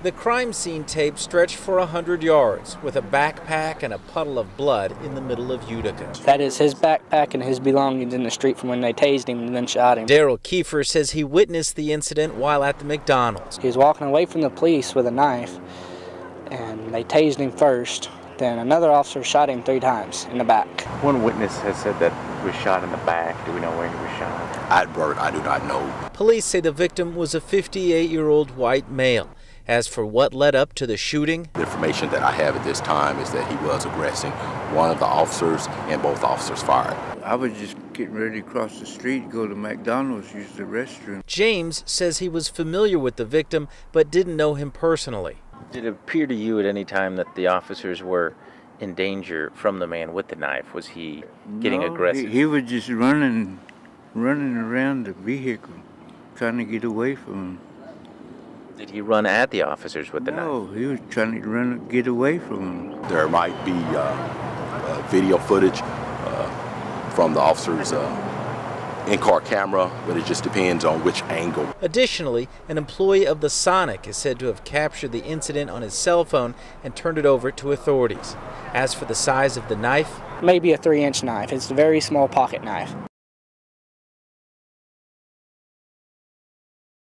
The crime scene tape stretched for a hundred yards with a backpack and a puddle of blood in the middle of Utica. That is his backpack and his belongings in the street from when they tased him and then shot him. Daryl Kiefer says he witnessed the incident while at the McDonald's. He was walking away from the police with a knife and they tased him first. Then another officer shot him three times in the back. One witness has said that he was shot in the back. Do we know where he was shot? At birth, I do not know. Police say the victim was a 58 year old white male. As for what led up to the shooting, The information that I have at this time is that he was aggressing one of the officers and both officers fired. I was just getting ready to cross the street, go to McDonald's, use the restroom. James says he was familiar with the victim but didn't know him personally. Did it appear to you at any time that the officers were in danger from the man with the knife? Was he getting No, aggressive? He, he was just running, running around the vehicle, trying to get away from him. Did he run at the officers with the knife? No, he was trying to run, get away from them. There might be uh, uh, video footage uh, from the officers' uh, in-car camera, but it just depends on which angle. Additionally, an employee of the Sonic is said to have captured the incident on his cell phone and turned it over to authorities. As for the size of the knife, Maybe a three inch knife. It's a very small pocket knife.